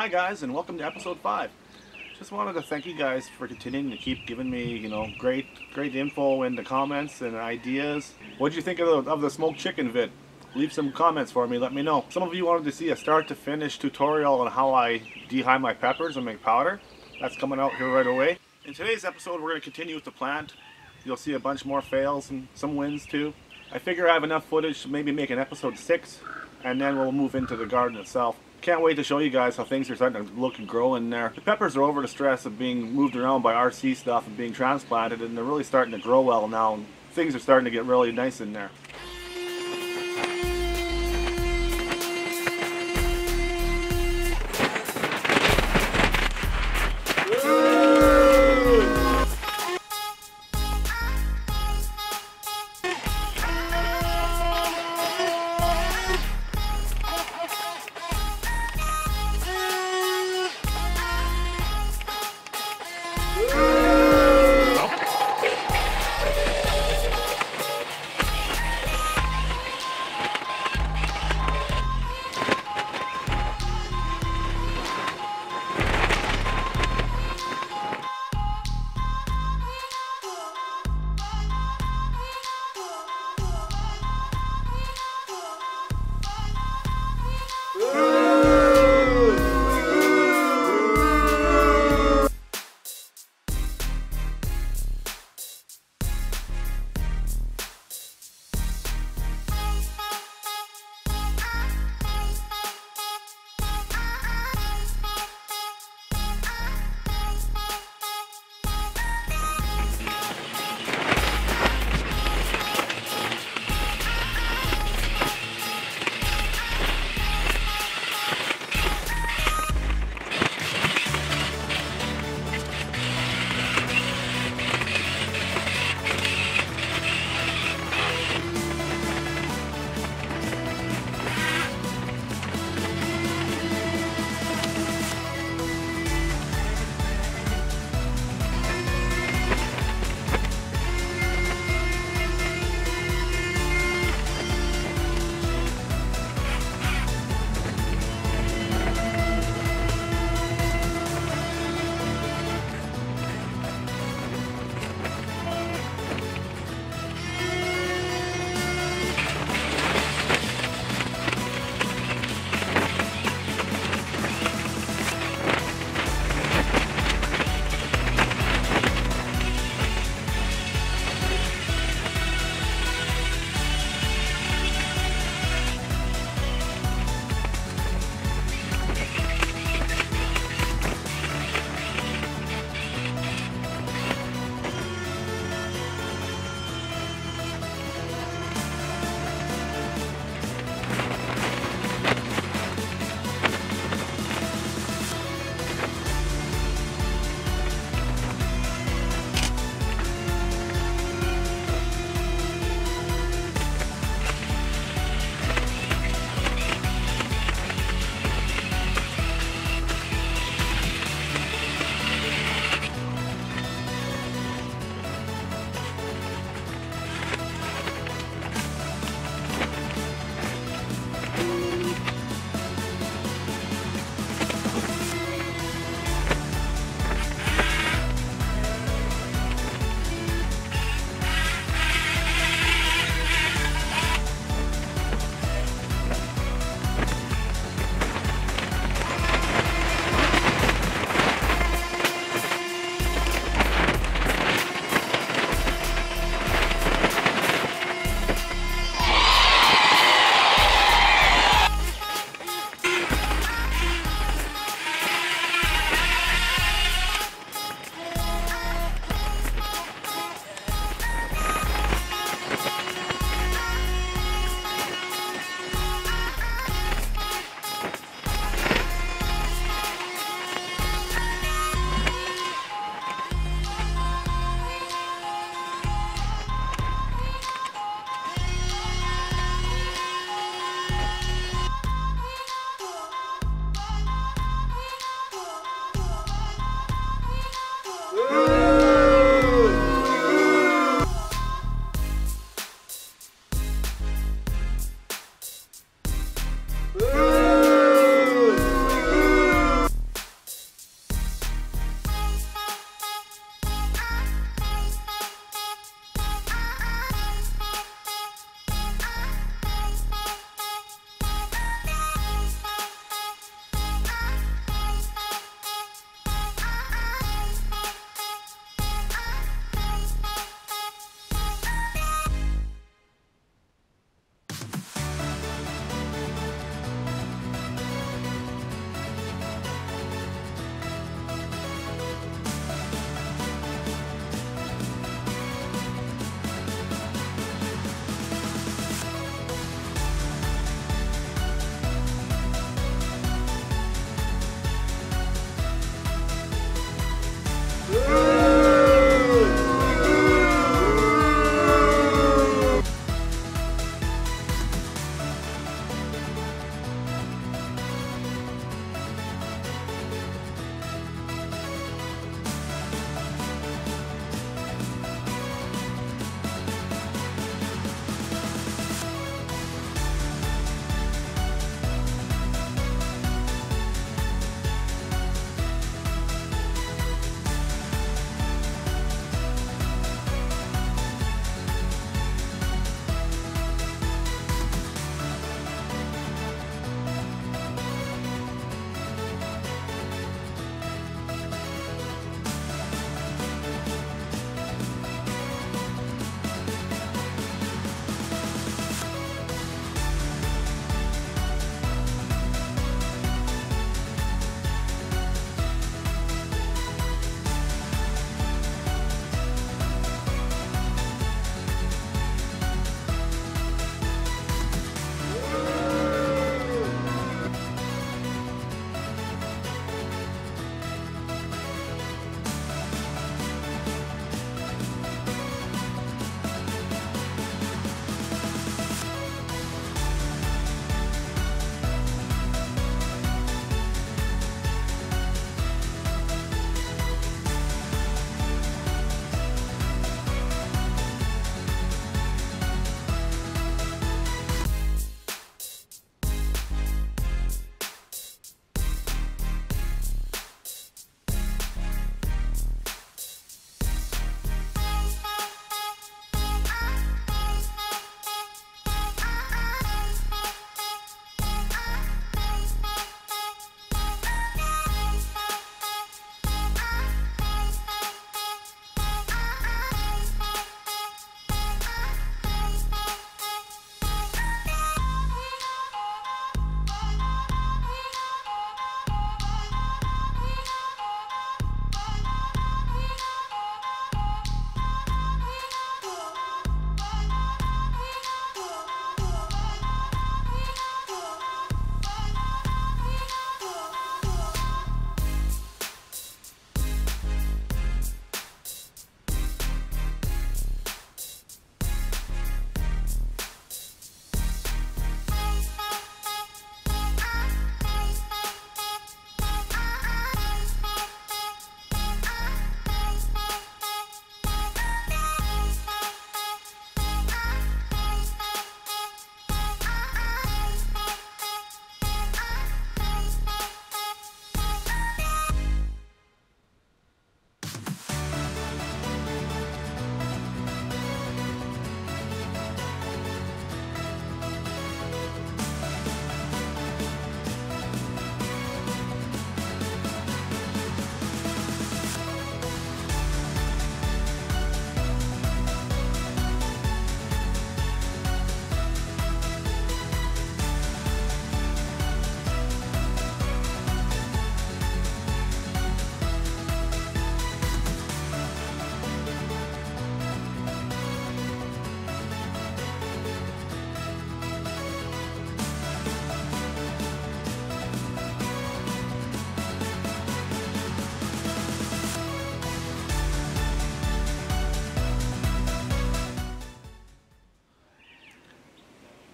Hi guys, and welcome to episode five. Just wanted to thank you guys for continuing to keep giving me, you know, great, great info in the comments and ideas. What did you think of the, of the smoked chicken vid? Leave some comments for me. Let me know. Some of you wanted to see a start to finish tutorial on how I dehy my peppers and make powder. That's coming out here right away. In today's episode, we're going to continue with the plant. You'll see a bunch more fails and some wins too. I figure I have enough footage to maybe make an episode six, and then we'll move into the garden itself. Can't wait to show you guys how things are starting to look and grow in there. The peppers are over the stress of being moved around by RC stuff and being transplanted, and they're really starting to grow well now. Things are starting to get really nice in there.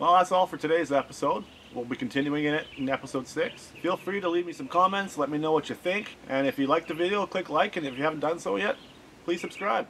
Well, that's all for today's episode. We'll be continuing in it in episode 6. Feel free to leave me some comments, let me know what you think, and if you liked the video, click like, and if you haven't done so yet, please subscribe.